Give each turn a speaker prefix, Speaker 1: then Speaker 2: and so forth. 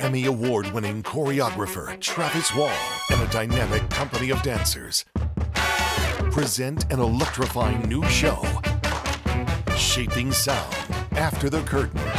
Speaker 1: Emmy Award winning choreographer Travis Wall and a dynamic company of dancers present an electrifying new show, Shaping Sound After the Curtain.